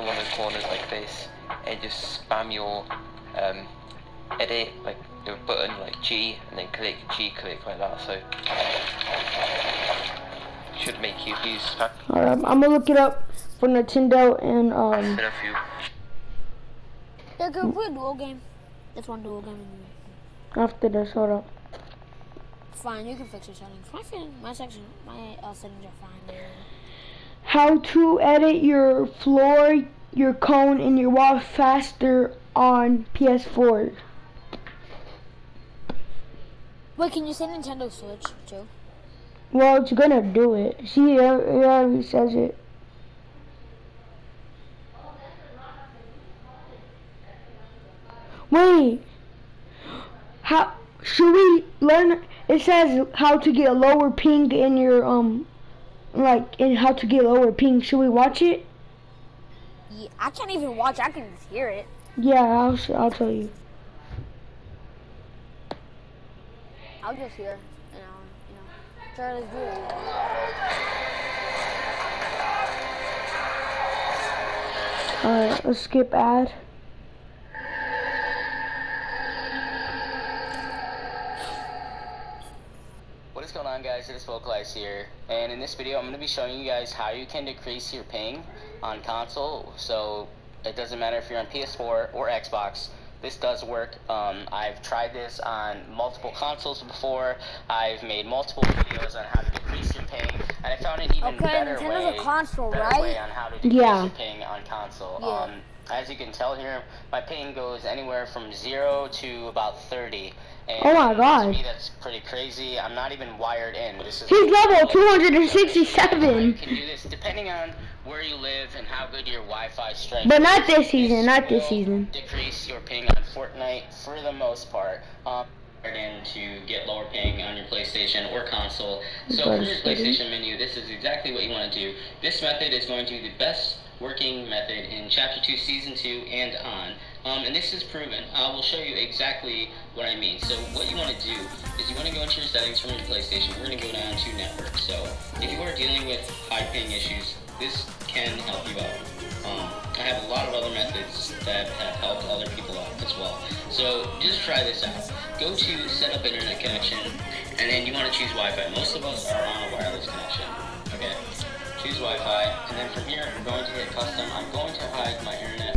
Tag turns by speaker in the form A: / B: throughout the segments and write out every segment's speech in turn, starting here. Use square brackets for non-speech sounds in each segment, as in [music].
A: on one of the corners like this, and just spam your um, edit, like the button like G, and then click G click like that. So should make you use.
B: Alright, I'm gonna look it up for Nintendo and um.
A: Been a few.
C: Yeah, go play a dual game. That's one dual game.
B: After this, hold up.
C: Fine, you can fix your settings. My fin- my section, my uh, settings are fine. Now.
B: How to edit your floor, your cone, and your wall faster on PS4.
C: Wait, can you say Nintendo Switch too?
B: Well, it's gonna do it. See, it already says it. Wait. How should we learn? It says how to get a lower ping in your um, like in how to get lower ping. Should we watch it?
C: Yeah, I can't even watch. I can just hear it.
B: Yeah, I'll I'll tell you.
C: I'll just hear. You know, you know. Try to.
B: Alright, let's skip ad.
D: What is going on guys, it is Vocalize here, and in this video I'm going to be showing you guys how you can decrease your ping on console, so it doesn't matter if you're on PS4 or Xbox, this does work. Um, I've tried this on multiple consoles before, I've made multiple videos on how to decrease your ping, and I found an even
C: Okay,
D: better
C: Nintendo's
D: way,
C: a console,
D: better
C: right?
D: way on how to decrease
B: Yeah.
D: your ping on console.
C: Yeah.
D: Um, as you can tell here, my ping goes anywhere from 0 to about 30. And
B: Oh my God.
D: Me, that's pretty crazy. I'm not even wired in. This is
B: He's level
D: You
B: 267.
D: can do this depending on where you live and how good your Wi-Fi strength.
B: But not this season, not this season.
D: Decrease your ping on Fortnite for the most part. Um, in to get lower ping on your PlayStation or console. So from your
B: PlayStation.
D: PlayStation menu, this is exactly what you want to do. This method is going to be the best working method in Chapter 2, Season 2, and on. Um, and this is proven. I will show you exactly what I mean. So what you want to do is you want to go into your settings from your PlayStation. We're going to go down to network. So if you are dealing with high ping issues, this can help you out. Um, I have a lot of other methods that have helped other people out as well. So just try this out. Go to set up internet connection, and then you want to choose Wi-Fi. Most of us are on a wireless connection. Okay. Choose Wi-Fi, and then from here we're going to hit custom. I'm going to hide my internet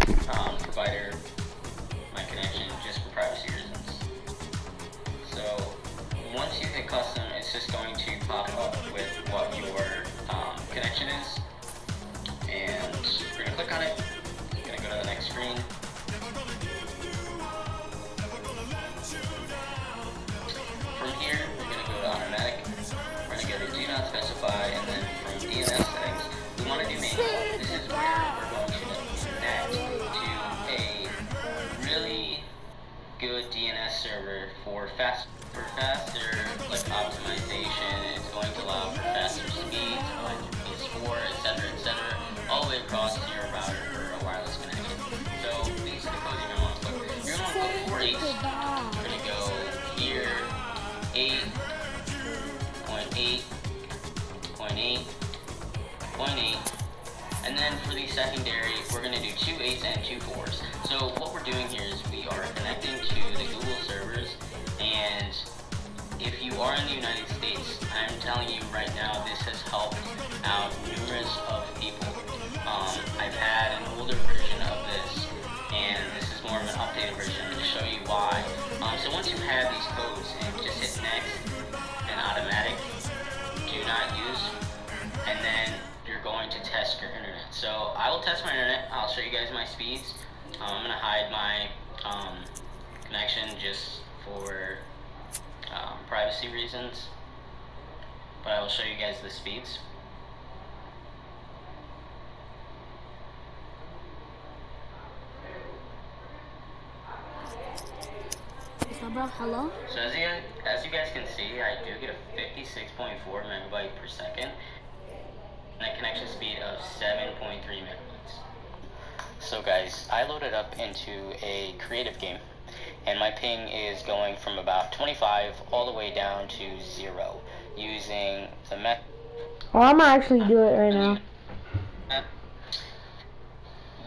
D: faster like optimization. It's going to allow for faster speeds, going to PS4, etc., etc., all the way across to your router for a wireless connection. So are you're gonna want to put. You're want to put four eights. We're gonna go here, eight point eight point eight point eight. And then for the secondary, we're going to do two eights and two fours. So what we're doing here is we are connecting to the Google servers, and if you are in the United States, I'm telling you right now, this has helped out numerous of people. Um, I've had an older version of this, and this is more of an updated version to show you why. Um, so once you have these codes, and just hit next and automatic, do not use, and then you're going to test your internet. So I will test my internet. I'll show you guys my speeds. Um, I'm gonna hide my um, connection just for um, privacy reasons, but I will show you guys the speeds.
C: Bro? Hello?
D: So as you, as you guys can see, I do get a 56.4 megabyte per second and a connection speed of 7.3 megabytes. So guys, I loaded up into a creative game and my ping is going from about 25 all the way down to zero using the method
B: Oh, I'm gonna actually do it right now.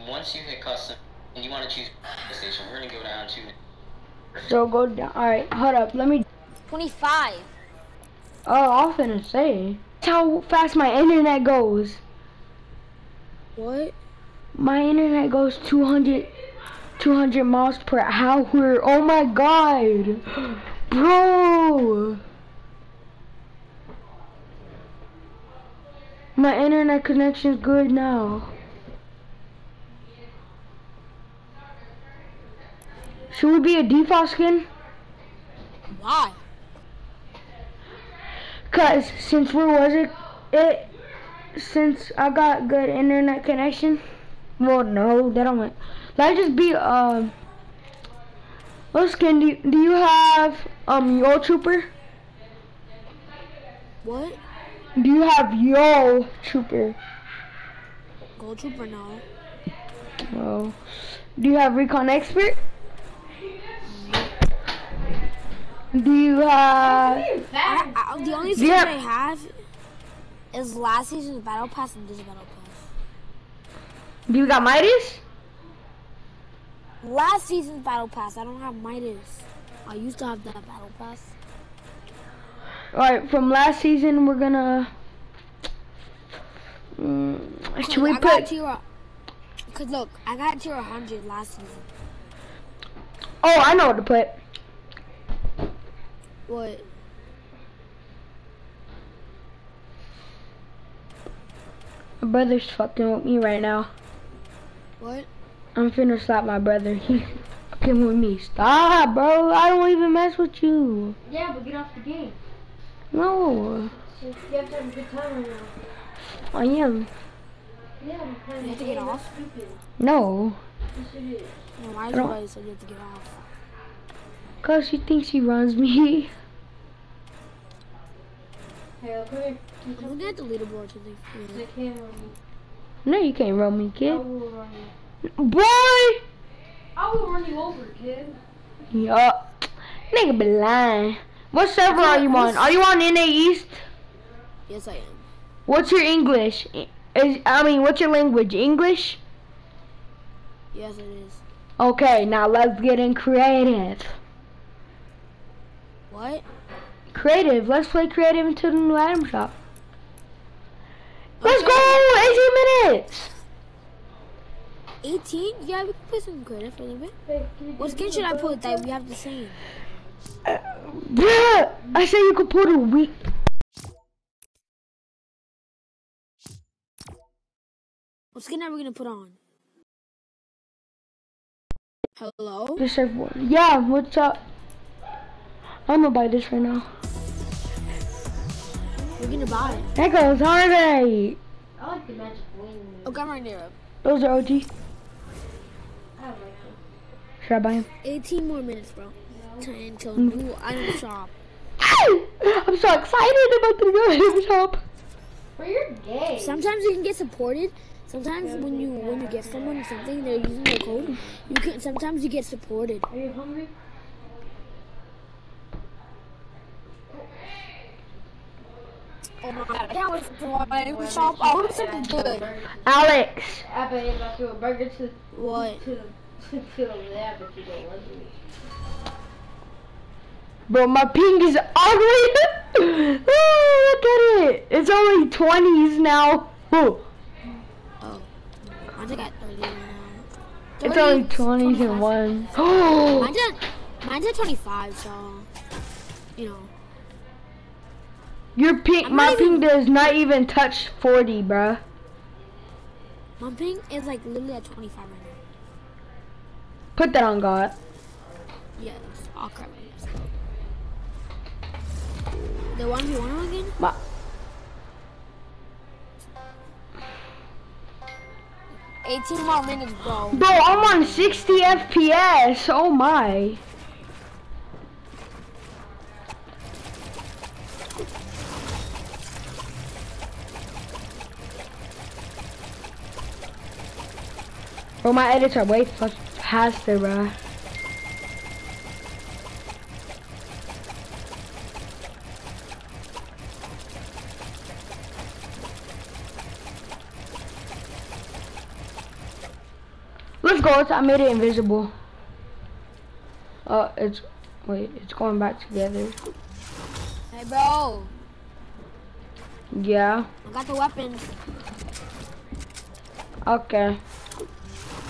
D: once you hit custom and you want to choose station, we're gonna go down to
B: So go down. All right, hold up. Let me.
C: 25.
B: Oh, I'm finna say. That's how fast my internet goes.
C: What?
B: My internet goes 200, 200 miles per hour. Oh my god, bro. My internet connection is good now. Should we be a default skin?
C: Why?
B: Cause since we was it, it since I got good internet connection. Well, no, that don't. Let's just be um. What skin do you, do you have? Um, Yo Trooper.
C: What?
B: Do you have Yo Trooper?
C: Gold Trooper, no.
B: Oh. Do you have Recon Expert? Do you have?
C: I, I, the only thing
B: have-
C: I have is last season's Battle Pass and this Battle Pass.
B: Do you got Midas?
C: Last season's Battle Pass, I don't have Midas. I used to have that Battle Pass.
B: All right, from last season, we're gonna. Mm, should we
C: I
B: put?
C: tier. Cause look, I got tier 100 last season.
B: Oh, I know what to put.
C: What?
B: My brother's fucking with me right now.
C: What?
B: I'm finna slap my brother. He came with me. Stop, bro. I don't even mess with you.
E: Yeah, but get off the game.
B: No,
E: You have to have a good time right now.
B: I am.
E: Yeah, I'm playing
C: You have to get off?
E: Stupid.
B: No,
E: Yes, it is.
C: No, my
B: don't-
C: brother said you have to get off.
B: cause she thinks she runs me.
E: Hey, come here.
C: I'm looking at the leaderboard to think.
E: I can't run you.
B: No, you can't run me,
E: I
B: kid.
E: will run you.
B: Boy.
E: I will run you over, kid.
B: Yup. Nigga be lying. What server are you on? Are you on NA East?
C: Yes, I am.
B: What's your English? Is I mean, what's your language? English?
C: Yes, it is.
B: Okay, now let's get in creative.
C: What?
B: Creative. Let's play creative until the new item shop. Let's go! 18 minutes!
C: 18? Yeah, we can put some credit for a little bit.
E: Can
C: What skin should I put that we have the same?
B: Uh, bruh! I said you could put a week.
C: What skin are we gonna put on? Hello?
B: This everyone. Yeah, what's up? I'm gonna buy this right now.
C: We're gonna buy it.
B: That goes holiday.
E: I like the magic wing.
C: Oh, come right near it.
B: Those are OG.
E: I don't like them.
B: Should I buy them?
C: 18 more minutes, bro. To until new item shop.
B: I'm so excited about the new item [laughs] shop.
E: But you're gay.
C: Sometimes you can get supported. Sometimes when you when you get someone something, they're using their code. You can sometimes you get supported.
E: Are you hungry?
C: Oh my god! I can't wait for my item shop. I want something good.
B: Alex.
E: I bet you about to do a burger to
C: What?
E: to the to the lab if you don't want to.
B: Bro, my ping is ugly. [laughs] oh, look at it. It's only 20s now. Oh,
C: Oh, I think I 30 now.
B: it's only 20s
C: 25.
B: and 1. Oh,
C: Mine's at mine's at 25, so you know.
B: your ping, my
C: not
B: ping does not even touch 40, bruh.
C: My ping is like literally at 25 right now.
B: Put that on God.
C: Yes, I'll crap. The 1v1 again?
B: My,
C: 18 more minutes, bro.
B: bro, I'm on 60 FPS. Oh my. Bro, my edits are way fuck faster, bruh. Let's go. I made it invisible. Uh, it's wait. It's going back together.
C: Hey, bro.
B: Yeah.
C: I got the weapons.
B: Okay.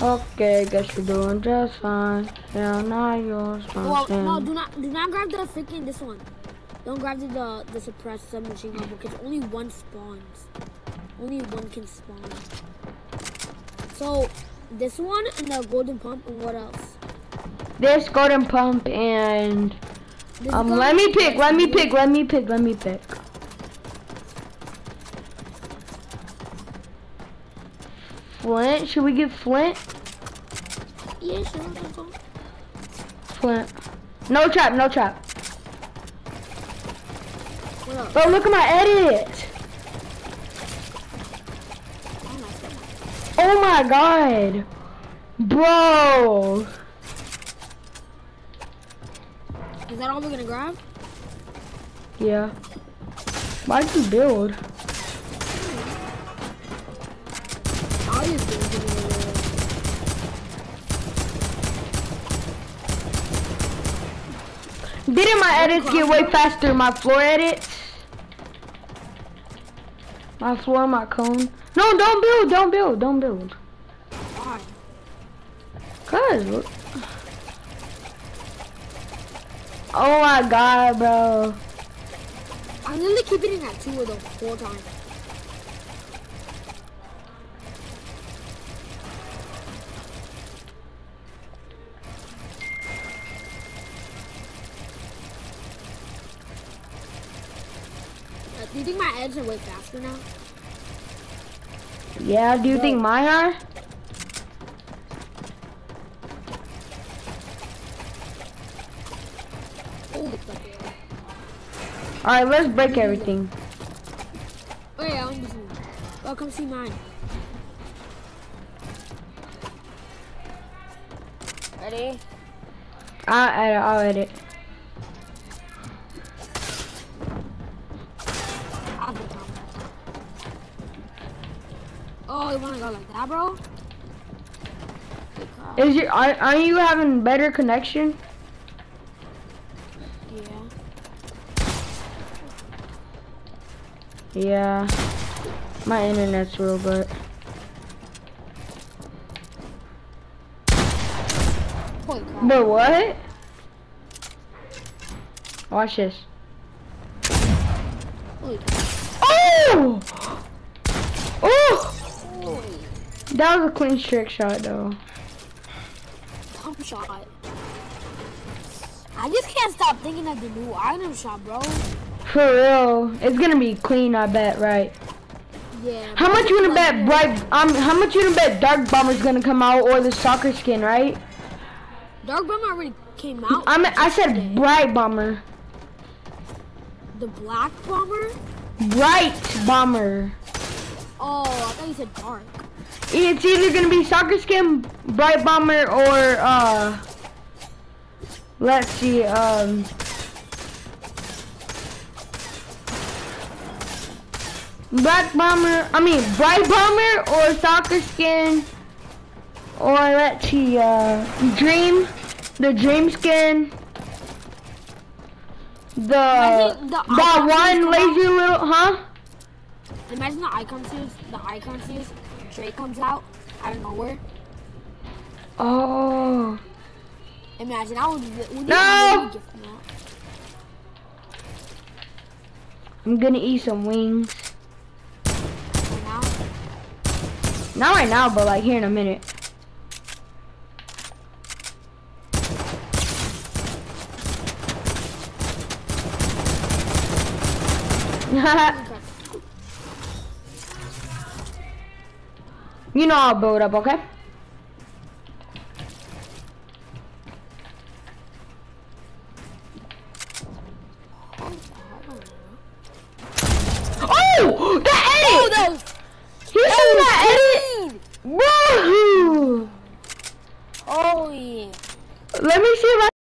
B: Okay. Guess you're doing just fine. Yeah, now you're
C: Well, no, do not, do not grab the freaking this one. Don't grab the the, the suppressed submachine gun because only one spawns. Only one can spawn. So, this one and the golden pump and what else?
B: This golden pump and
C: This
B: um. Let me pick. Let me pick. Let me pick. Let me pick. Flint. Should we get Flint?
C: Yeah, sure. that's all.
B: Flint. No trap. No trap. Oh, look at my edit.
C: Oh, my God.
B: Oh my god. Bro.
C: Is that all we're gonna grab?
B: Yeah. Why'd you build? Didn't my edits get way faster? My floor edits? My floor, my cone. No, don't build, don't build, don't build. Cause. Oh my god, bro.
C: I'm literally keeping it at two of the whole time. Do you think my are way faster now?
B: Yeah, do you think mine are? Alright, let's break everything.
C: Wait, I want to see. Oh, come see mine. Ready?
B: I'll edit, I'll edit.
C: Wanna go like that, bro?
B: Is your, are, are you having better connection?
C: Yeah.
B: Yeah. My internet's real good. But what? Watch this. That was a clean trick shot though.
C: pump shot. I just can't stop thinking of the new item shop, bro.
B: For real. It's gonna be clean, I bet, right?
C: Yeah.
B: How much you
C: like,
B: bet bright um how much you wanna bet Dark Bomber's gonna come out or the soccer skin, right?
C: Dark Bomber already came out.
B: I mean, I said
C: yesterday.
B: Brite Bomber.
C: the Black Bomber.
B: Brite Bomber.
C: Oh, I thought you said Dark.
B: It's either gonna be soccer skin, Brite Bomber, or uh let's see, um Black Bomber I mean Brite Bomber or soccer skin or let's see, uh Dream the Dream skin the
C: Imagine the
B: that one lazy little huh?
C: Imagine the icon series. The icon series. Drake comes out out of nowhere.
B: Oh
C: Imagine I would. would
B: No!
C: You really gift me that?
B: I'm gonna eat some wings.
C: Right now.
B: Not right now, but like here in a minute. You know I'll build up, okay?